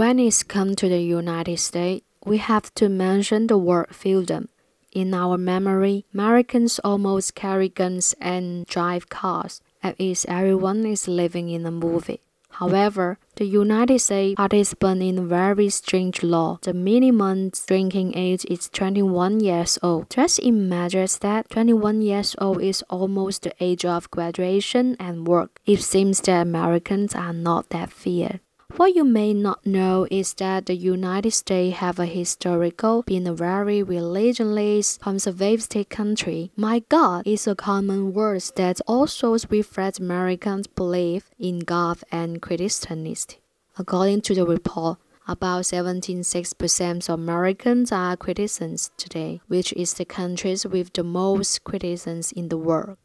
When it's come to the United States, we have to mention the word freedom. In our memory, Americans almost carry guns and drive cars, as if everyone is living in a movie. However, the United States participates in a very strange law. The minimum drinking age is 21 years old. Just imagine that 21 years old is almost the age of graduation and work. It seems that Americans are not that feared. What you may not know is that the United States have a historical been a very religionless conservative country. My God is a common word that also reflects Americans' belief in God and Christianity. According to the report, about 76% of Americans are Christians today, which is the country with the most Christians in the world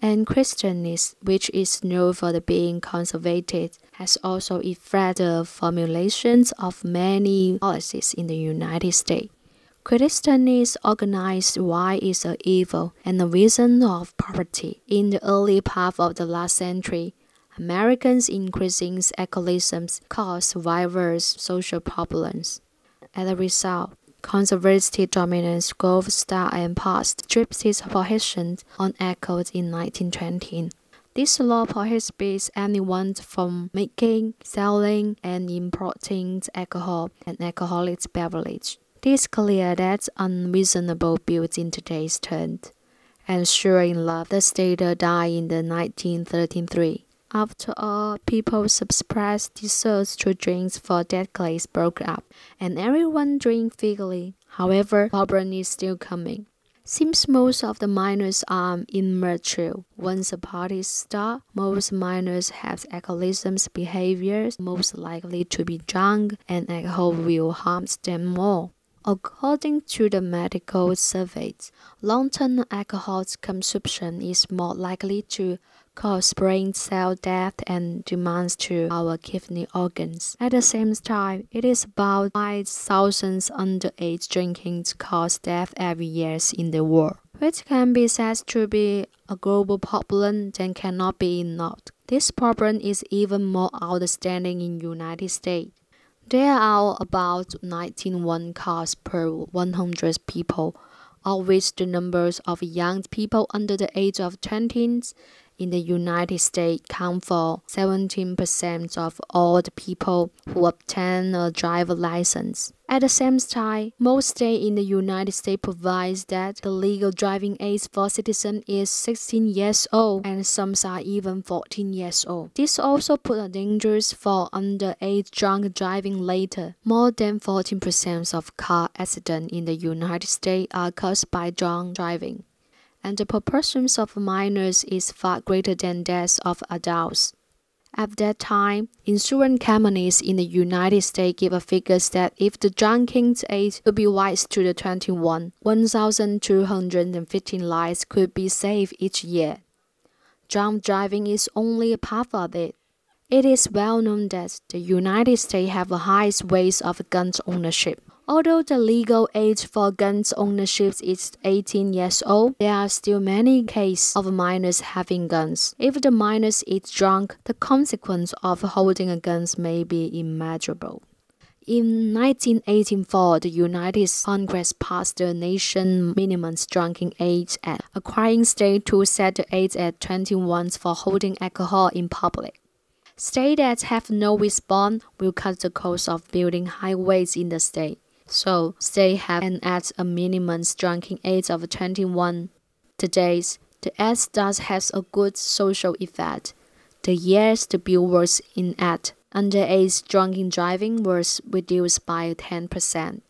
and Christianism, which is known for the being conservative, has also affected the formulations of many policies in the United States. Christianism organized why is an evil and a reason of poverty. In the early part of the last century, Americans' increasing alcoholism caused survivors social problems. As a result, Conservative dominance Golf Star and its prohibition on alcohol in 1920. This law prohibits anyone from making, selling, and importing alcohol and alcoholic beverage. It is clear that unreasonable bills in today's terms. And sure enough, the state died in the 1933. After all, people suppressed desserts to drinks for decades broke up, and everyone drank freely. However, problem is still coming. Seems most of the miners are immature. Once a party starts, most miners have alcoholism behaviors, most likely to be drunk, and alcohol will harm them more. According to the medical surveys, long-term alcohol consumption is more likely to cause brain cell death and demands to our kidney organs. At the same time, it is about 5,000 underage drinking cause death every year in the world, which can be said to be a global problem that cannot be ignored. This problem is even more outstanding in United States. There are about 19 cars per 100 people, of which the numbers of young people under the age of 20 in the United States count for 17% of all the people who obtain a driver license. At the same time, most states in the United States provides that the legal driving age for citizens is 16 years old and some are even 14 years old. This also put a dangers for underage drunk driving later. More than 14% of car accidents in the United States are caused by drunk driving and the proportions of minors is far greater than that of adults. At that time, insurance companies in the United States give a figure that if the drinking age could be raised to the 21, 1,215 lives could be saved each year. Drunk driving is only a part of it. It is well known that the United States have the highest rates of gun ownership. Although the legal age for guns ownership is 18 years old, there are still many cases of minors having guns. If the minor is drunk, the consequence of holding a gun may be immeasurable. In 1984, the United Congress passed the National Minimum Drinking Age Act, requiring states to set the age at 21 for holding alcohol in public. States that have no response will cut the cost of building highways in the state so they have an at a minimum drinking age of 21. Today, the act does has a good social effect. The years the bill was in at underage drunken driving was reduced by 10%.